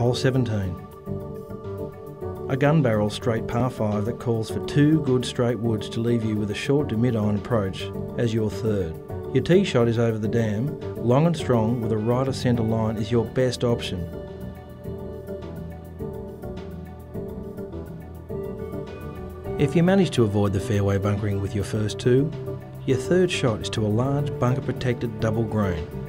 hole 17. A gun barrel straight par 5 that calls for two good straight woods to leave you with a short to mid iron approach as your third. Your tee shot is over the dam, long and strong with a right of centre line is your best option. If you manage to avoid the fairway bunkering with your first two, your third shot is to a large bunker protected double green.